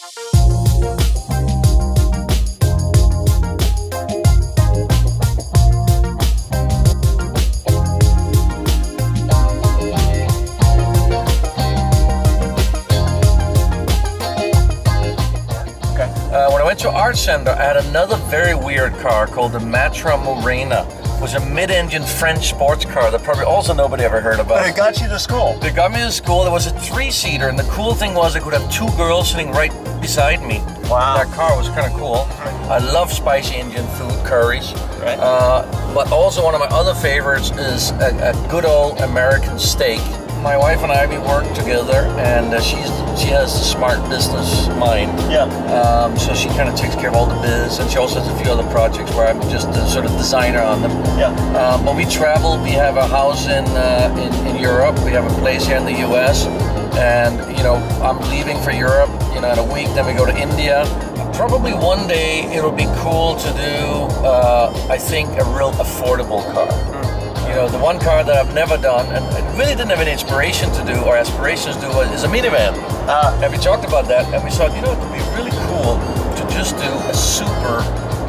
Uh, went to Art Center, I had another very weird car called the Matra Murena. It was a mid-engine French sports car that probably also nobody ever heard about. But it got you to school. It got me to school. There was a three-seater, and the cool thing was I could have two girls sitting right beside me. Wow. That car was kind of cool. I love spicy Indian food, curries. Right. Uh, but also one of my other favorites is a, a good old American steak. My wife and I we work together, and uh, she's she has a smart business mind. Yeah. Um, so she kind of takes care of all the biz, and she also has a few other projects where I'm just the sort of designer on them. Yeah. Um, but we travel. We have a house in, uh, in in Europe. We have a place here in the U.S. And you know, I'm leaving for Europe. You know, in a week. Then we go to India. Probably one day it'll be cool to do. Uh, I think a real affordable car. Know, the one car that I've never done, and I really didn't have any inspiration to do or aspirations to do, is a minivan. Ah. and we talked about that, and we thought, you know, it would be really cool to just do a super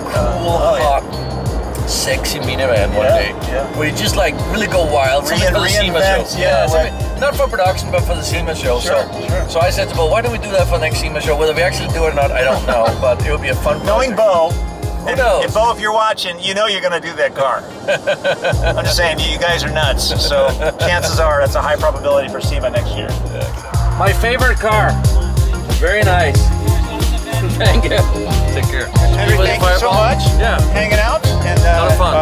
cool, oh, yeah. hot, sexy minivan one Yeah, day. yeah. Where you just like really go wild. something for the SEMA show. yeah, something- right. not for production, but for the SEMA show. Sure, so, sure. so I said to Bo, why don't we do that for the next SEMA show? Whether we actually do it or not, I don't know, but it would be a fun. Knowing project. Bo, and, knows? and Bo, if you're watching, you know you're going to do that car. I'm just saying, you guys are nuts. So chances are that's a high probability for SEMA next year. My favorite car. Very nice. Thank you. Take care. Henry, thank you so much. Yeah. Hanging out, and uh, Lot of fun.